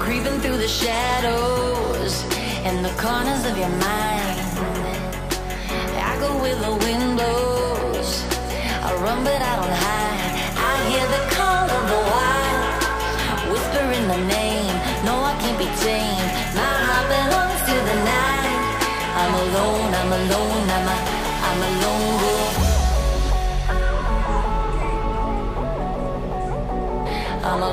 creeping through the shadows in the corners of your mind. I go with the wind blows. I run, but I don't hide. I hear the call of the wild, whispering the name. No, I can't be tamed. My heart belongs to the night. I'm alone. I'm alone. I'm a. I'm a lone wolf. I'm a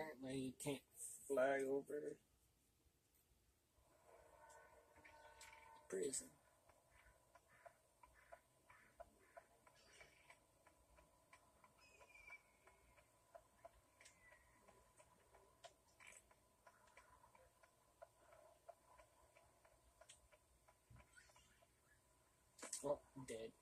Apparently, you can't fly over prison. Oh, dead.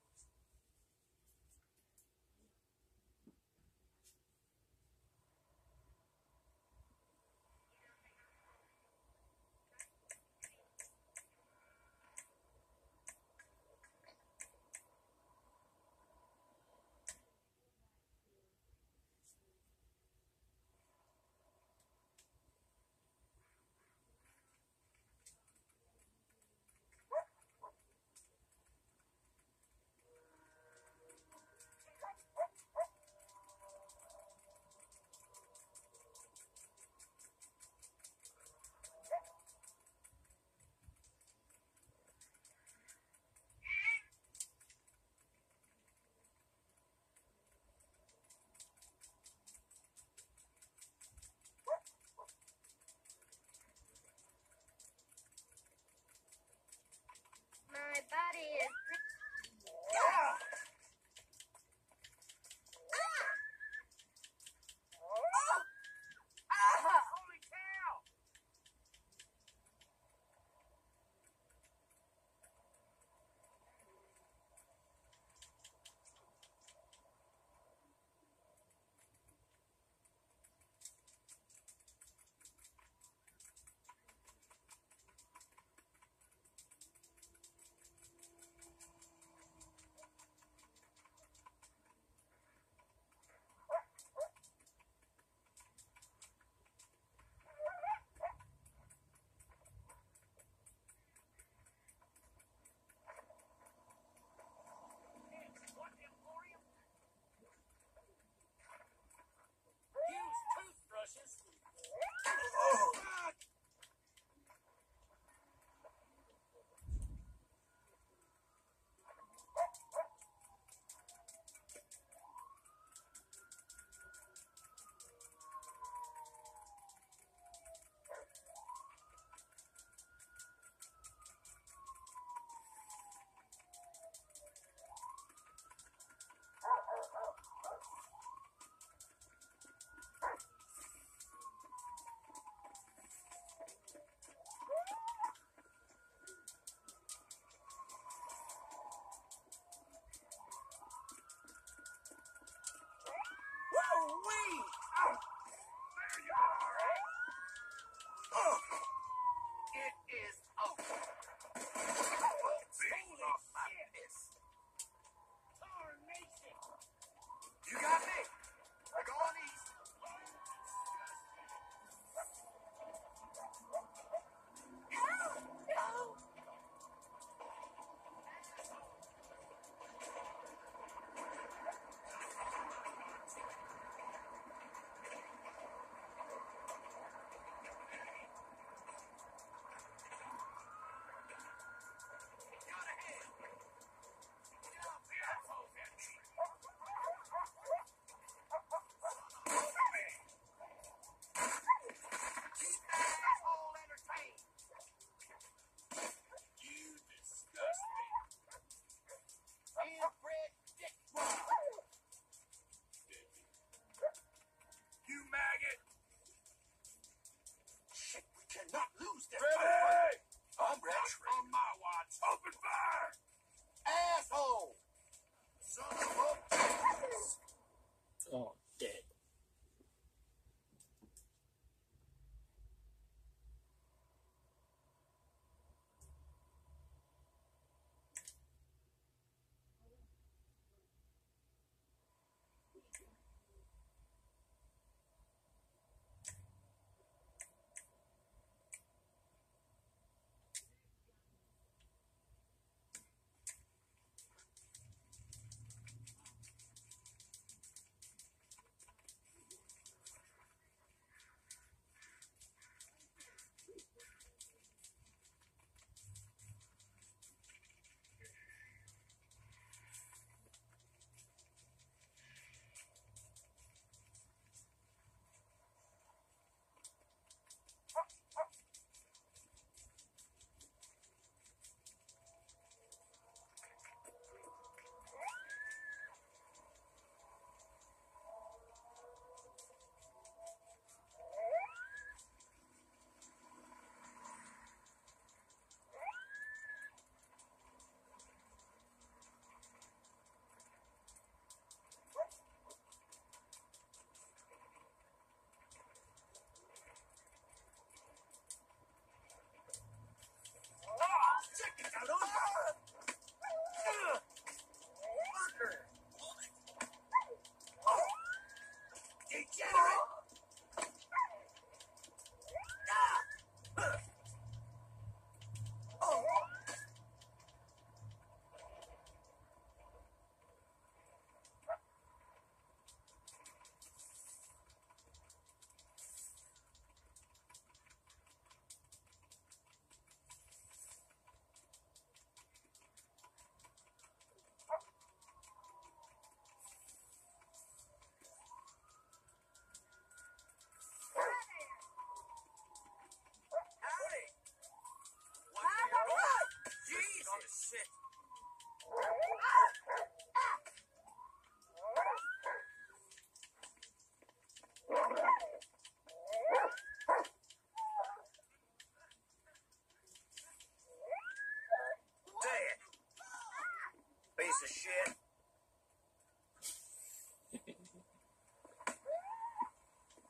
Piece of shit.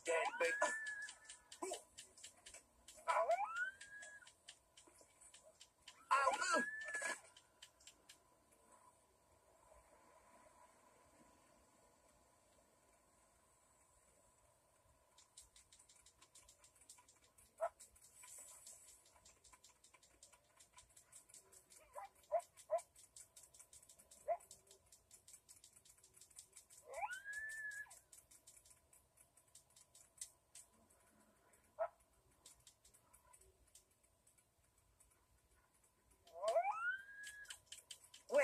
Dead big. Ow! Well.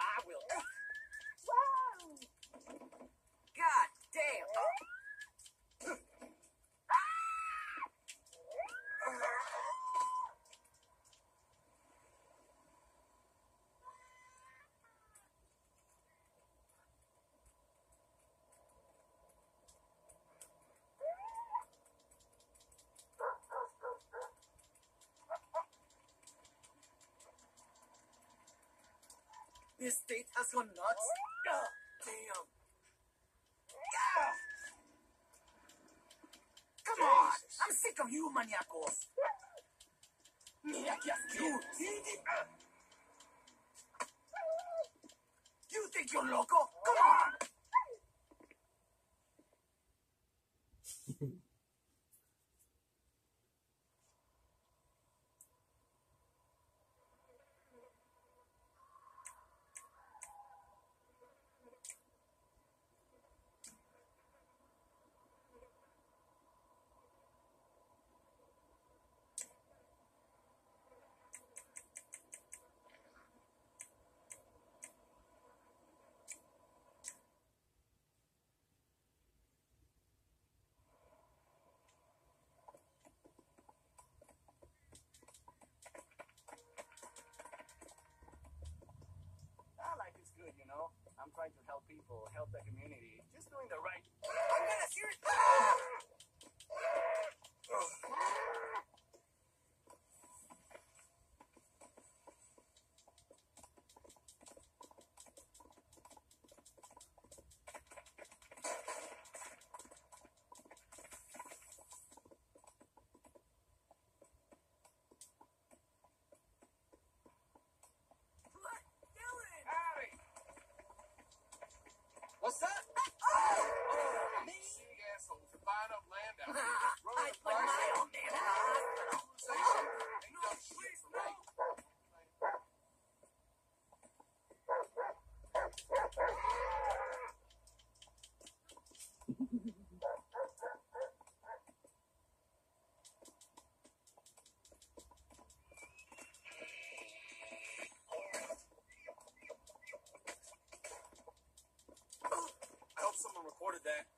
I will. God damn. This state has gone nuts. God damn. Yeah. Come on! I'm sick of you, maniacos! Mira que asco! You think you're loco? Come on! I'm trying to help people, help the community, just doing the right. I'm gonna hear Oh, someone recorded that.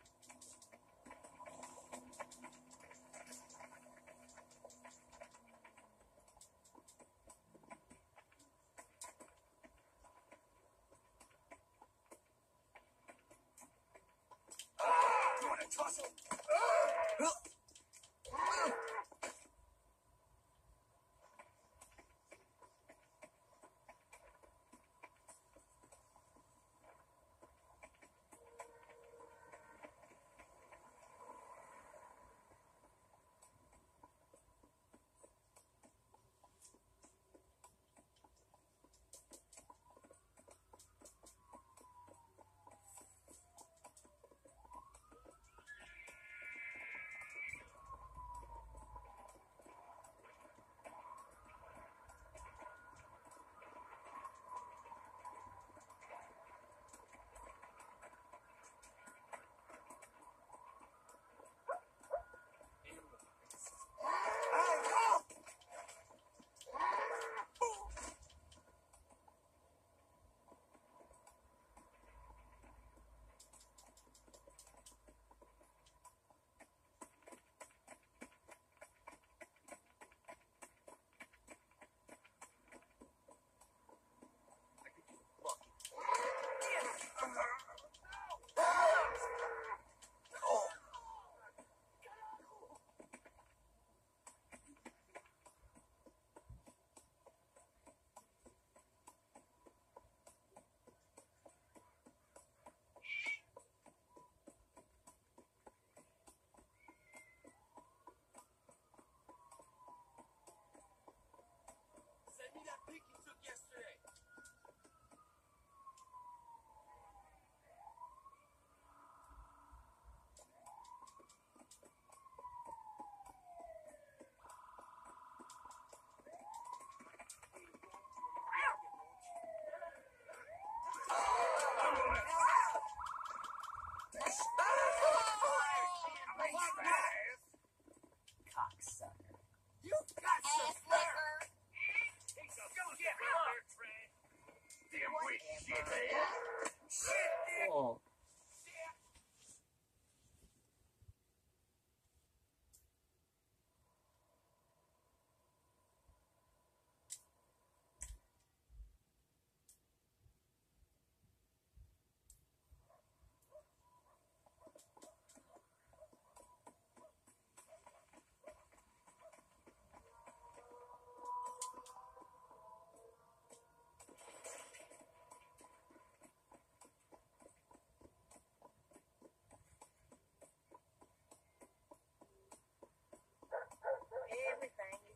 everything.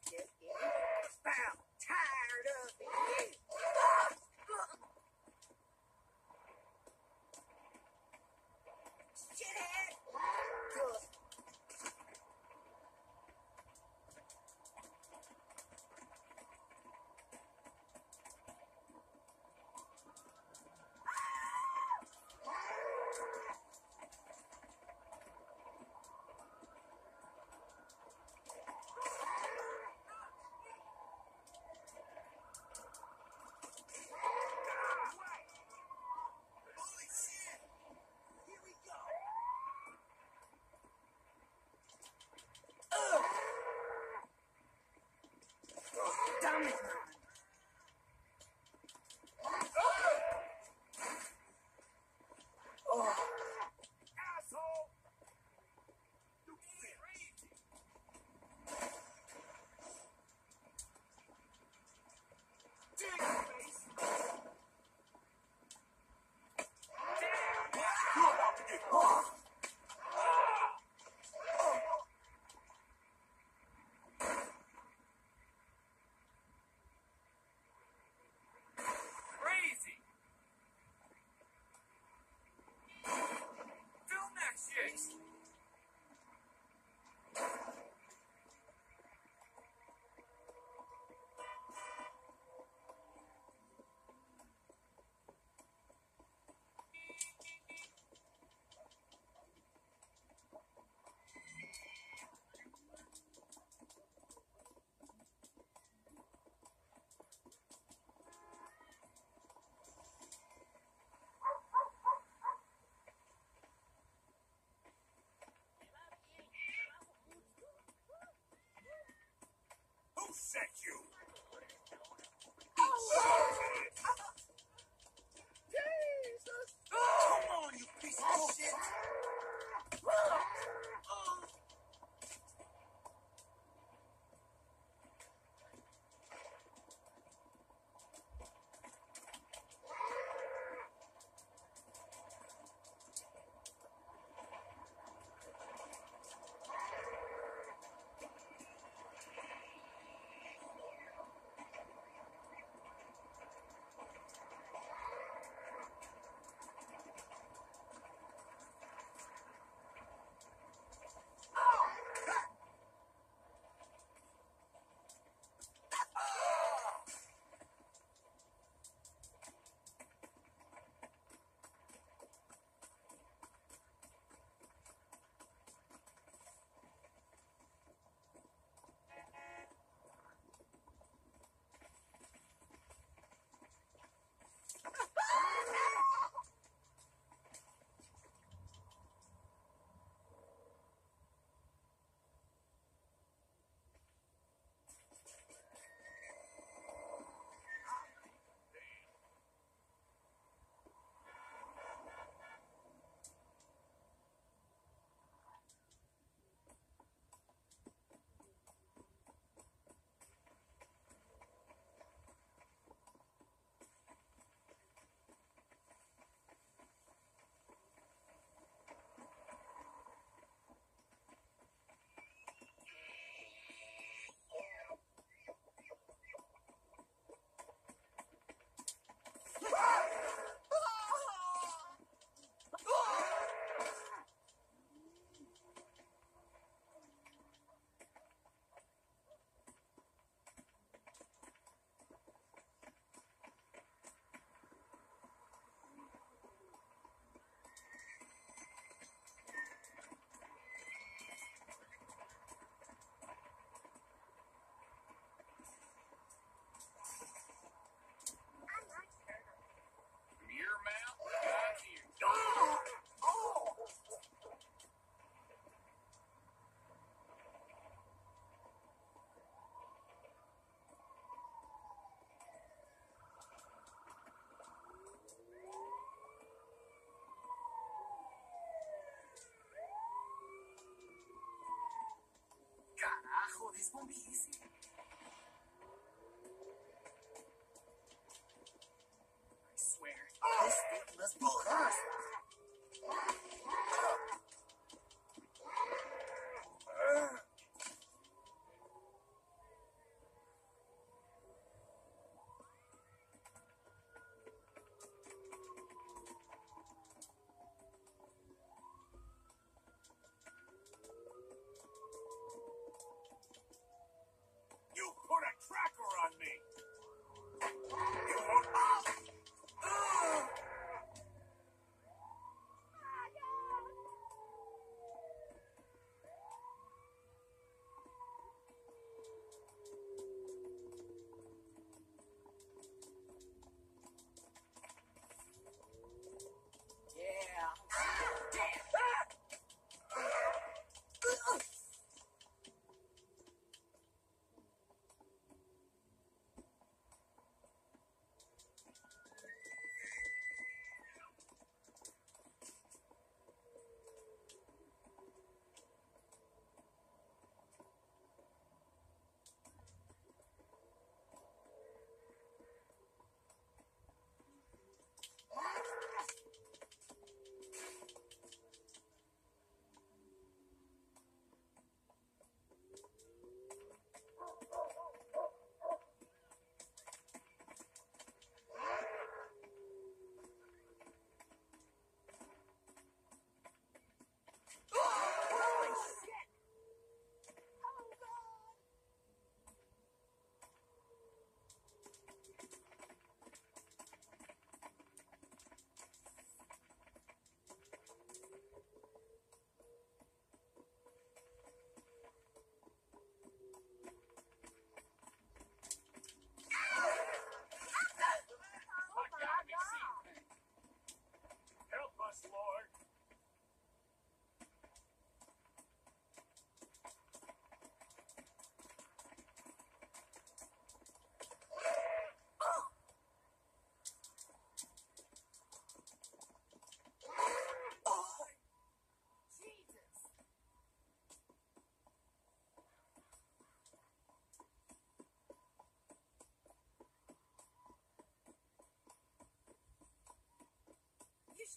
Carajo,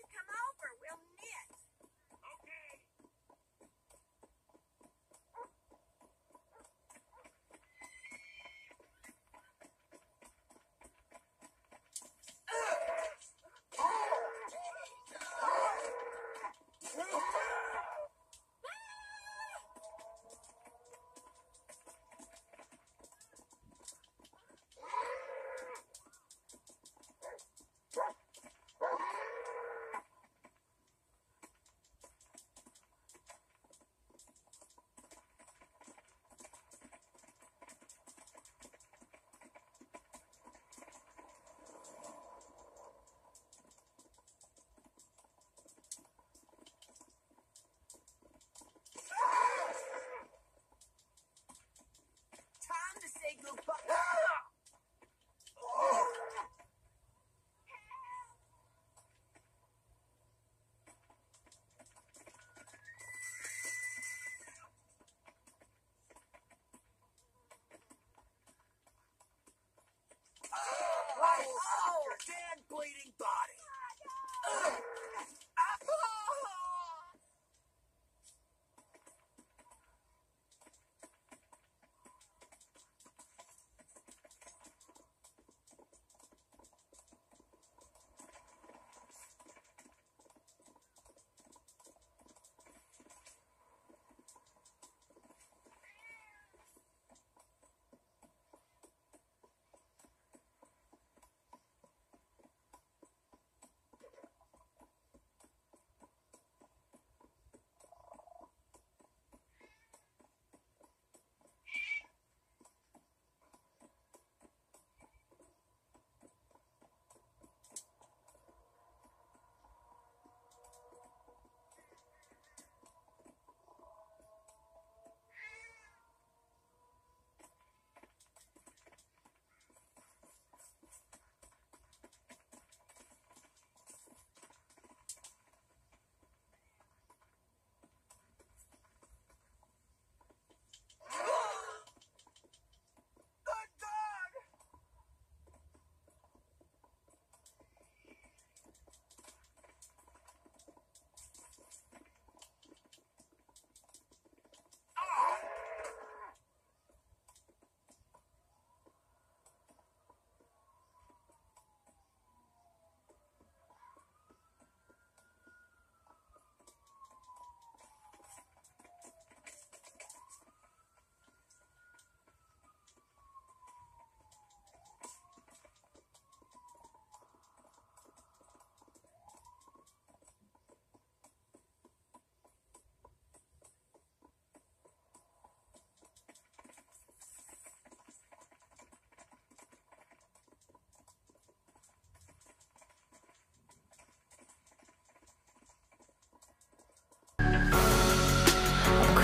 come out.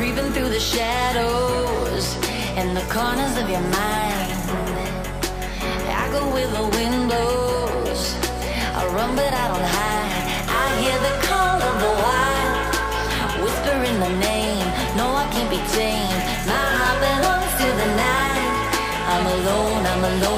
creeping through the shadows and the corners of your mind. I go with the windows. I run, but I don't hide. I hear the call of the wild, whispering the name. No, I can't be tamed. My heart belongs to the night. I'm alone. I'm alone.